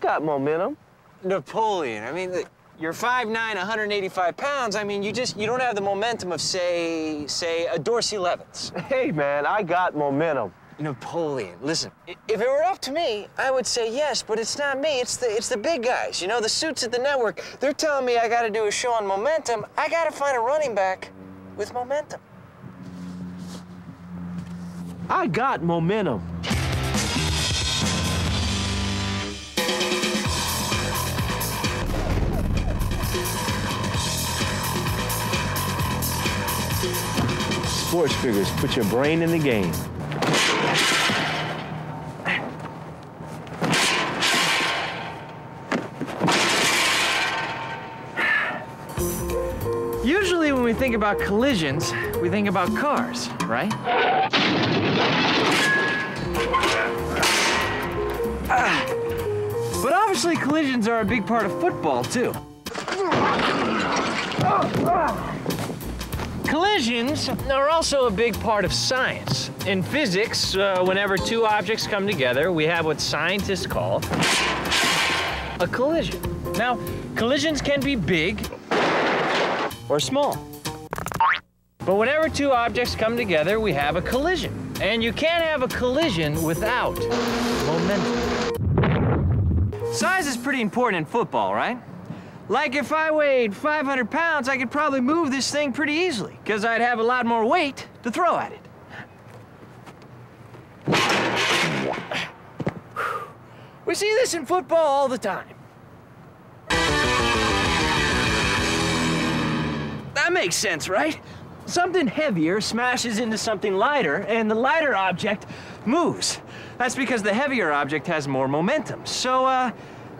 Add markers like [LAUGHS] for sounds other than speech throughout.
got momentum. Napoleon, I mean, you're 5'9", 185 pounds. I mean, you just, you don't have the momentum of, say, say, a Dorsey Levens. Hey, man, I got momentum. Napoleon, listen, if it were up to me, I would say yes, but it's not me, it's the, it's the big guys. You know, the suits at the network, they're telling me I gotta do a show on momentum. I gotta find a running back with momentum. I got momentum. Sports figures, put your brain in the game. Usually when we think about collisions, we think about cars, right? But obviously collisions are a big part of football, too. Collisions are also a big part of science. In physics, uh, whenever two objects come together, we have what scientists call a collision. Now, collisions can be big or small. But whenever two objects come together, we have a collision. And you can't have a collision without momentum. Size is pretty important in football, right? Like if I weighed 500 pounds, I could probably move this thing pretty easily, because I'd have a lot more weight to throw at it. We see this in football all the time. That makes sense, right? Something heavier smashes into something lighter, and the lighter object moves. That's because the heavier object has more momentum. So, uh,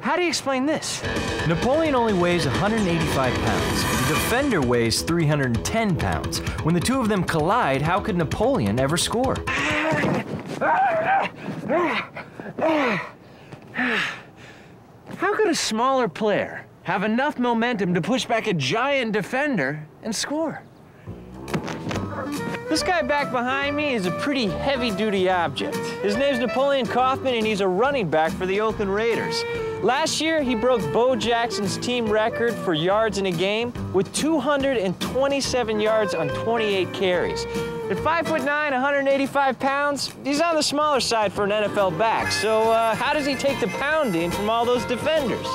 how do you explain this? Napoleon only weighs 185 pounds. The defender weighs 310 pounds. When the two of them collide, how could Napoleon ever score? How could a smaller player have enough momentum to push back a giant defender and score? This guy back behind me is a pretty heavy-duty object. His name's Napoleon Kaufman, and he's a running back for the Oakland Raiders. Last year, he broke Bo Jackson's team record for yards in a game with 227 yards on 28 carries. At 5'9", 185 pounds, he's on the smaller side for an NFL back. So uh, how does he take the pounding from all those defenders?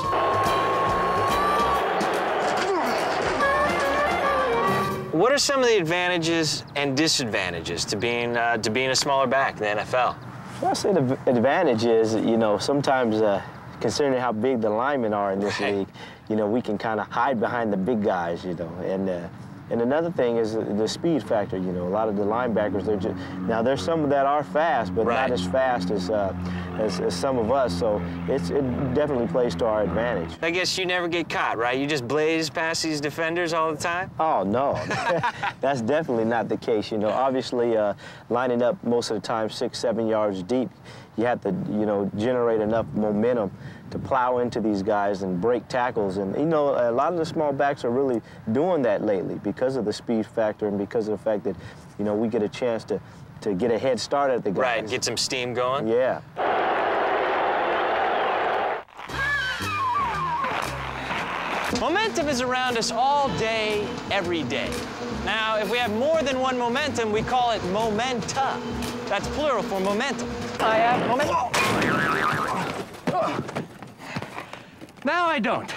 What are some of the advantages and disadvantages to being uh, to being a smaller back in the NFL? Well, I say the advantage is, you know, sometimes uh, considering how big the linemen are in this Right. league, you know, we can kind of hide behind the big guys, you know, and uh, and another thing is the- the speed factor. You know, a lot of the linebackers, they're just now there's some that are fast, but Right. not as fast as, uh, as as some of us. So it's it definitely plays to our advantage. I guess you never get caught, right? You just blaze past these defenders all the time? Oh no, [LAUGHS] that's definitely not the case. You know, obviously uh, lining up most of the time six, seven yards deep, you have to, you know, generate enough momentum to plow into these guys and break tackles. And you know, a lot of the small backs are really doing that lately because of the speed factor and because of the fact that, you know, we get a chance to to get a head start at the guys. Right, get some steam going? Yeah. Momentum is around us all day, every day. Now, if we have more than one momentum, we call it momenta. That's plural for momentum. I have momentum. Now I don't.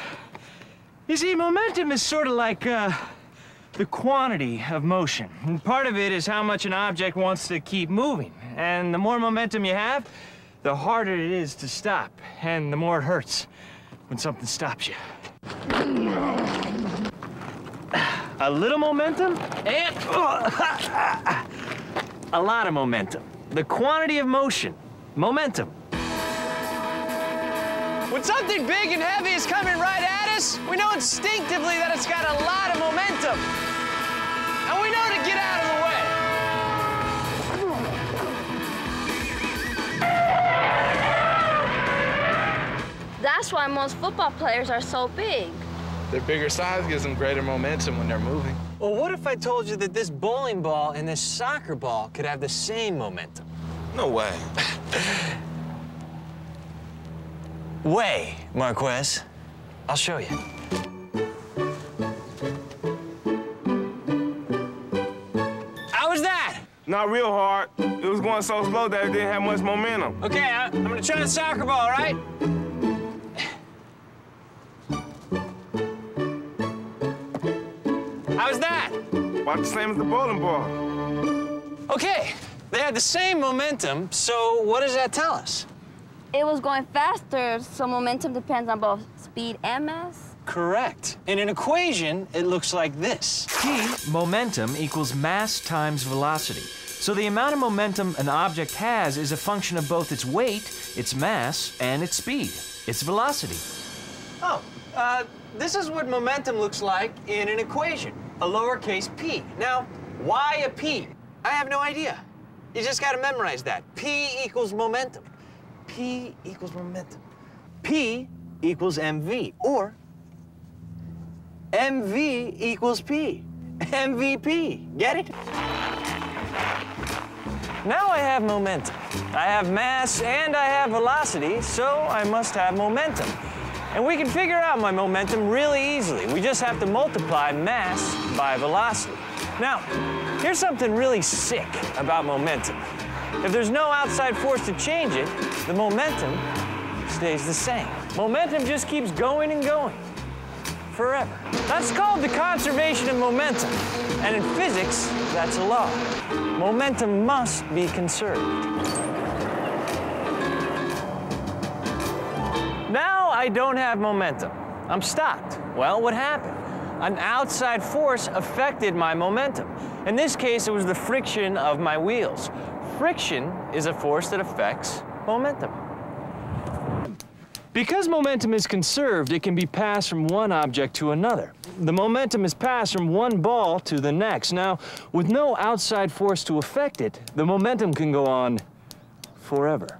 You see, momentum is sort of like uh, the quantity of motion. And part of it is how much an object wants to keep moving. And the more momentum you have, the harder it is to stop. And the more it hurts when something stops you. A little momentum and a lot of momentum. The quantity of motion, momentum. When something big and heavy is coming right at us, we know instinctively that it's got a lot of momentum. And we know to get out of the way. That's why most football players are so big. Their bigger size gives them greater momentum when they're moving. Well, what if I told you that this bowling ball and this soccer ball could have the same momentum? No way. [LAUGHS] way, Marquez. I'll show you. How was that? Not real hard. It was going so slow that it didn't have much momentum. Okay, I, I'm gonna try the soccer ball, all right? How's that? About the same as the bowling ball. Okay, they had the same momentum, so what does that tell us? It was going faster, so momentum depends on both speed and mass. Correct. In an equation, it looks like this. P, momentum, equals mass times velocity. So the amount of momentum an object has is a function of both its weight, its mass, and its speed, its velocity. Oh, uh, this is what momentum looks like in an equation, a lowercase p. Now, why a p? I have no idea. You just gotta memorize that. P equals momentum. P equals momentum. P equals mv, or mv equals p. MVP. Get it? Now I have momentum. I have mass and I have velocity, so I must have momentum. And we can figure out my momentum really easily. We just have to multiply mass by velocity. Now, here's something really sick about momentum. If there's no outside force to change it, the momentum stays the same. Momentum just keeps going and going forever. That's called the conservation of momentum. And in physics, that's a law. Momentum must be conserved. Now I don't have momentum. I'm stopped. Well, what happened? An outside force affected my momentum. In this case, it was the friction of my wheels. Friction is a force that affects momentum. Because momentum is conserved, it can be passed from one object to another. The momentum is passed from one ball to the next. Now, with no outside force to affect it, the momentum can go on forever.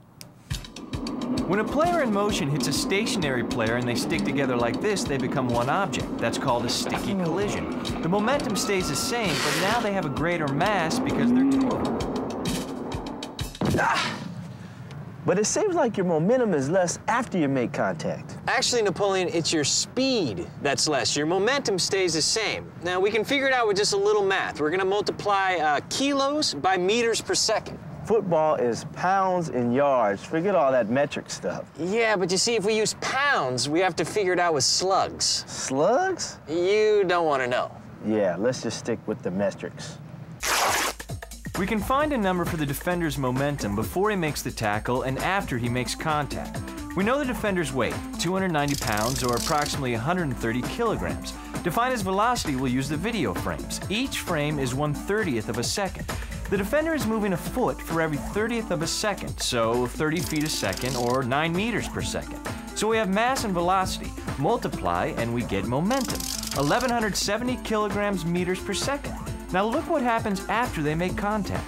When a player in motion hits a stationary player and they stick together like this, they become one object. That's called a sticky collision. The momentum stays the same, but now they have a greater mass because they're two of them. But it seems like your momentum is less after you make contact. Actually, Napoleon, it's your speed that's less. Your momentum stays the same. Now, we can figure it out with just a little math. We're gonna multiply uh, kilos by meters per second. Football is pounds and yards. Forget all that metric stuff. Yeah, but you see, if we use pounds, we have to figure it out with slugs. Slugs? You don't want to know. Yeah, let's just stick with the metrics. We can find a number for the defender's momentum before he makes the tackle and after he makes contact. We know the defender's weight, 290 pounds or approximately 130 kilograms. To find his velocity, we'll use the video frames. Each frame is 1 30th of a second. The defender is moving a foot for every 30th of a second, so 30 feet a second or 9 meters per second. So we have mass and velocity. Multiply and we get momentum, 1170 kilograms meters per second. Now look what happens after they make contact.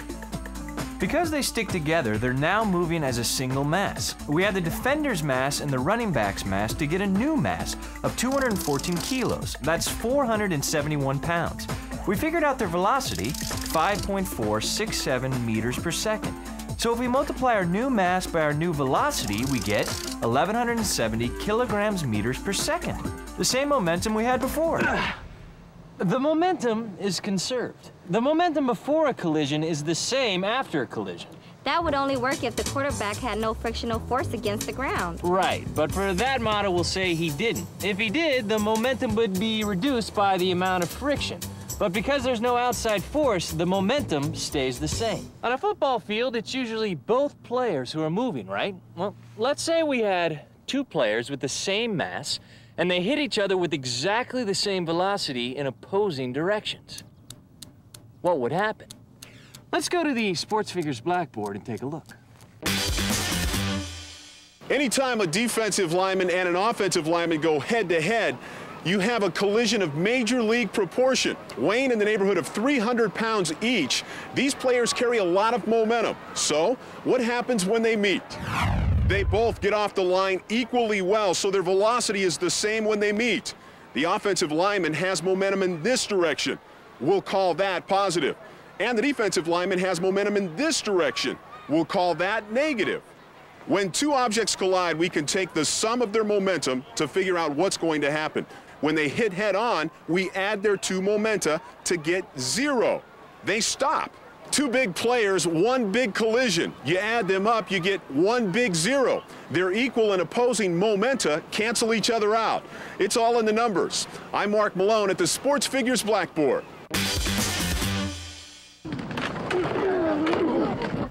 Because they stick together, they're now moving as a single mass. We add the defender's mass and the running back's mass to get a new mass of 214 kilos. That's 471 pounds. We figured out their velocity, 5.467 meters per second. So if we multiply our new mass by our new velocity, we get 1170 kilograms meters per second. The same momentum we had before. [SIGHS] The momentum is conserved. The momentum before a collision is the same after a collision. That would only work if the quarterback had no frictional force against the ground. Right, but for that model, we'll say he didn't. If he did, the momentum would be reduced by the amount of friction. But because there's no outside force, the momentum stays the same. On a football field, it's usually both players who are moving, right? Well, let's say we had two players with the same mass, and they hit each other with exactly the same velocity in opposing directions. What would happen? Let's go to the Sports Figures blackboard and take a look. Anytime a defensive lineman and an offensive lineman go head to head, you have a collision of major league proportion. Weighing in the neighborhood of 300 pounds each, these players carry a lot of momentum. So, what happens when they meet? They both get off the line equally well, so their velocity is the same when they meet. The offensive lineman has momentum in this direction. We'll call that positive. And the defensive lineman has momentum in this direction. We'll call that negative. When two objects collide, we can take the sum of their momentum to figure out what's going to happen. When they hit head on, we add their two momenta to get zero. They stop. Two big players, one big collision. You add them up, you get one big zero. Their equal and opposing momenta cancel each other out. It's all in the numbers. I'm Mark Malone at the Sports Figures Blackboard.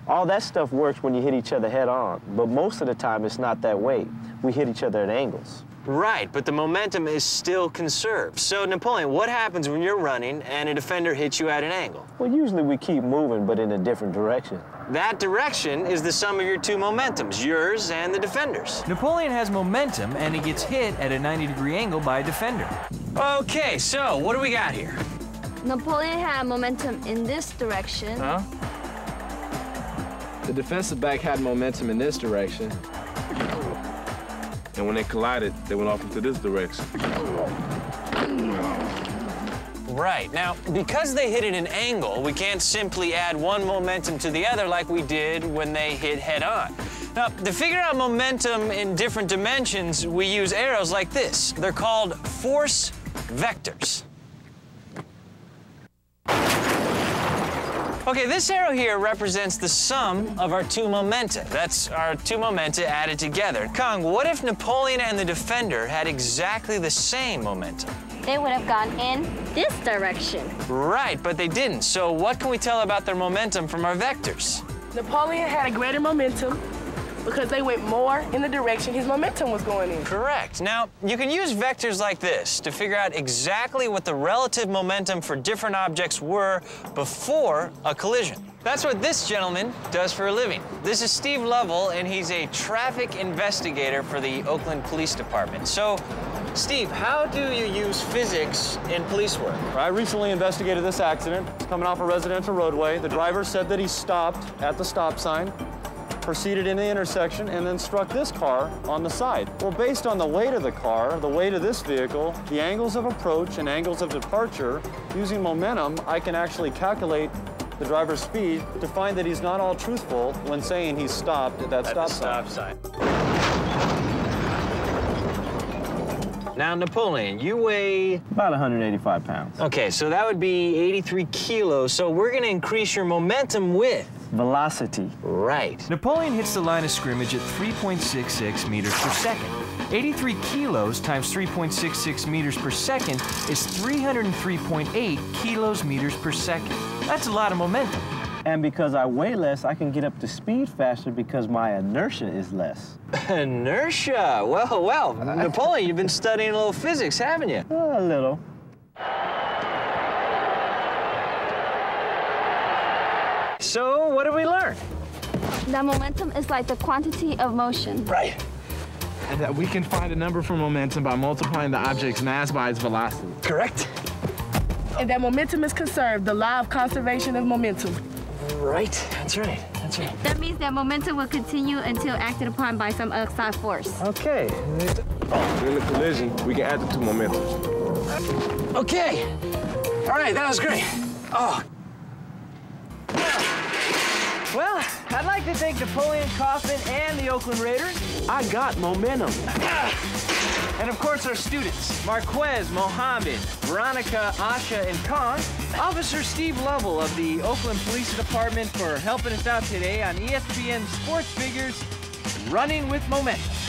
All that stuff works when you hit each other head on, but most of the time it's not that way. We hit each other at angles. Right, but the momentum is still conserved. So, Napoleon, what happens when you're running and a defender hits you at an angle? Well, usually we keep moving, but in a different direction. That direction is the sum of your two momentums, yours and the defender's. Napoleon has momentum and he gets hit at a 90 degree angle by a defender. Okay, so what do we got here? Napoleon had momentum in this direction. Huh? The defensive back had momentum in this direction. And when they collided, they went off into this direction. Right. Now, because they hit at an angle, we can't simply add one momentum to the other like we did when they hit head on. Now, to figure out momentum in different dimensions, we use arrows like this. They're called force vectors. Okay, this arrow here represents the sum of our two momenta. That's our two momenta added together. Kong, what if Napoleon and the defender had exactly the same momentum? They would have gone in this direction. Right, but they didn't. So what can we tell about their momentum from our vectors? Napoleon had a greater momentum because they went more in the direction his momentum was going in. Correct. Now, you can use vectors like this to figure out exactly what the relative momentum for different objects were before a collision. That's what this gentleman does for a living. This is Steve Lovell, and he's a traffic investigator for the Oakland Police Department. So, Steve, how do you use physics in police work? I recently investigated this accident. It's Coming off a residential roadway, the driver said that he stopped at the stop sign, proceeded in the intersection, and then struck this car on the side. Well, based on the weight of the car, the weight of this vehicle, the angles of approach and angles of departure, using momentum, I can actually calculate the driver's speed to find that he's not all truthful when saying he stopped at that At stop the sign. stop sign. Now, Napoleon, you weigh About 185 pounds. Okay, so that would be 83 kilos. So we're going to increase your momentum with. Velocity. Right. Napoleon hits the line of scrimmage at 3.66 meters per second. 83 kilos times 3.66 meters per second is 303.8 kilos meters per second. That's a lot of momentum. And because I weigh less, I can get up to speed faster because my inertia is less. [LAUGHS] Inertia. Well, well, Napoleon, you've been studying a little physics, haven't you? A little. So, what did we learn? That momentum is like the quantity of motion. Right. And that we can find a number for momentum by multiplying the object's mass by its velocity. Correct. And that momentum is conserved, the law of conservation of momentum. Right. That's right. That's right. That means that momentum will continue until acted upon by some outside force. Okay. In the collision, we can add the two momentums. Okay. All right, that was great. Oh. Well, I'd like to thank Napoleon Kaufman and the Oakland Raiders. I got momentum. And of course, our students, Marquez, Mohammed, Veronica, Asha, and Kong. Officer Steve Lovell of the Oakland Police Department for helping us out today on ESPN Sports Figures Running with Momentum.